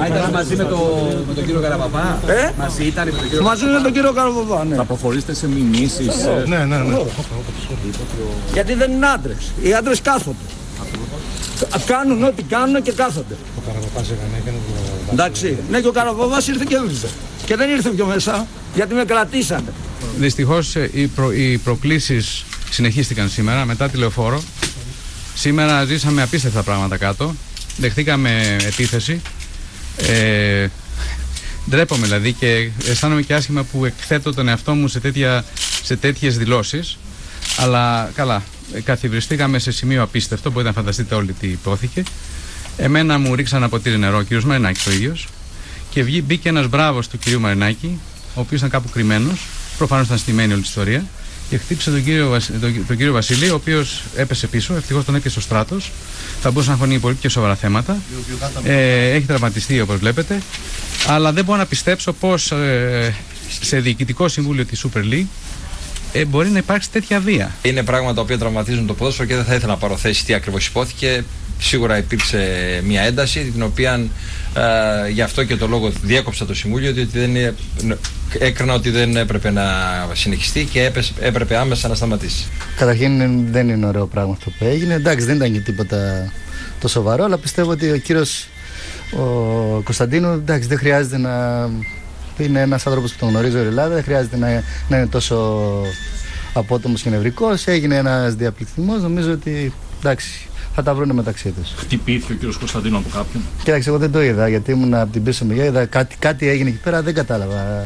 Α, ήταν μαζί με, το, με τον κύριο Καραπαπά. Ε; Μαζί ήταν με τον κύριο Μαζί με τον κύριο Καραπαπά, ναι. Θα προχωρήσετε σε μηνύσεις. ε, Ναι, ναι, ναι. Γιατί δεν είναι άντρες. Οι άντρες κάθονται. Κάνουν ό,τι κάνουν και κάθονται. Ο Καραπαπάς έκανε, έκανε το Καραπαπά. Εντάξει. Ναι, και ο Καραπαπά ήρθε και έβριζε. Και δεν ήρθε πιο μέσα γιατί με κρατήσανε. Δυστυχώς οι, προ, οι προκλήσεις συνεχίστηκαν σήμερα μετά τη λεωφόρο. Σήμερα ζήσαμε απίστευτα πράγματα κάτω. Δεχτήκαμε επίθεση. Ε, ντρέπομαι δηλαδή και αισθάνομαι και άσχημα που εκθέτω τον εαυτό μου σε, τέτοια, σε τέτοιες δηλώσεις. Αλλά καλά, ε, καθιβριστήκαμε σε σημείο απίστευτο, μπορείτε να φανταστείτε όλοι τι υπόθηκε. Εμένα μου ρίξαν από ποτήρι νερό, ο κύριος Μαρινάκης ο ίδιος. Και βγή, μπήκε ένας μπράβος του κυρίου Μαρινάκη, ο οποίος ήταν κάπου κρυμμένος, προφανώς ήταν στημένη όλη η ιστορία, και χτύπησε τον κύριο, Βασι- τον, τον κύριο Βασίλη, ο οποίος έπεσε πίσω, ευτυχώς τον έπιασε ο στράτος, θα μπορούσε να χωνεί πολύ πιο σοβαρά θέματα. Ε, έχει τραυματιστεί όπως βλέπετε, αλλά δεν μπορώ να πιστέψω πως ε, σε διοικητικό συμβούλιο της Super League ε, μπορεί να υπάρξει τέτοια βία. Είναι πράγματα τα οποία τραυματίζουν το ποδόσφαιρο και δεν θα ήθελα να πάρω θέση τι ακριβώς υπόθηκε. Σίγουρα υπήρξε μια ένταση, την οποία ε, γι' αυτό και το λόγο διέκοψα το Συμβούλιο, διότι δεν είναι, έκρινα ότι δεν έπρεπε να συνεχιστεί και έπεσε- έπρεπε άμεσα να σταματήσει. Καταρχήν είναι- δεν είναι ωραίο πράγμα αυτό που έγινε. Εντάξει, δεν ήταν και τίποτα το σοβαρό, αλλά πιστεύω ότι ο κύριος ο Κωνσταντίνου εντάξει, δεν χρειάζεται να. Είναι ένας άνθρωπος που τον γνωρίζει όλη η Ελλάδα, δεν χρειάζεται να, να είναι τόσο απότομος και νευρικός. Έγινε ένας διαπληκτισμός. Νομίζω ότι εντάξει, θα τα βρουν μεταξύ τους. Χτυπήθηκε ο κύριος Κωνσταντίνου από κάποιον; Κοίταξε, εγώ δεν το είδα γιατί ήμουν από την πίσω μεριά. Είδα κάτι, κάτι έγινε εκεί πέρα, δεν κατάλαβα.